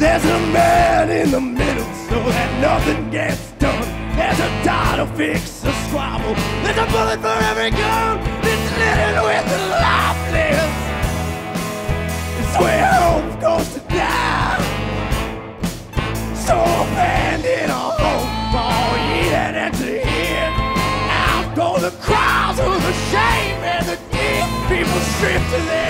There's a man in the middle so that nothing gets done. There's a dot to fix a squabble. There's a bullet for every gun. It's littered with lifeless. It's where hope goes to die. So abandon a home for ye that enter here. Out go the crowds of the shame and the guilt. People stripped to their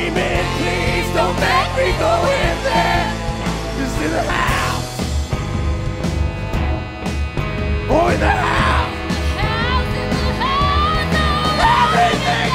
Screaming, please don't make me go in there. Just in the house. Or in the house. Everything.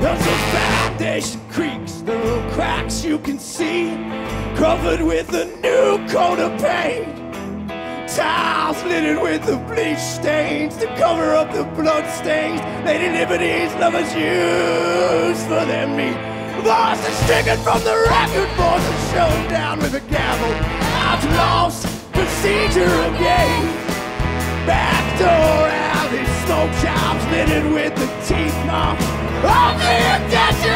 There's a foundation creaks, the little cracks you can see, covered with a new coat of paint. Tiles littered with the bleach stains to cover up the blood stains Lady Liberty's lovers use for their meat. Voices stricken from the record and shown down with a gavel. Outlaws, procedure again. Backdoor alley, smoke shops littered with the teeth marks of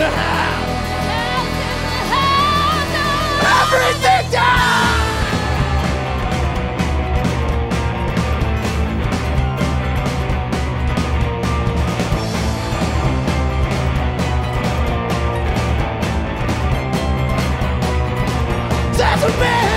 the house! Everything down! That's a man!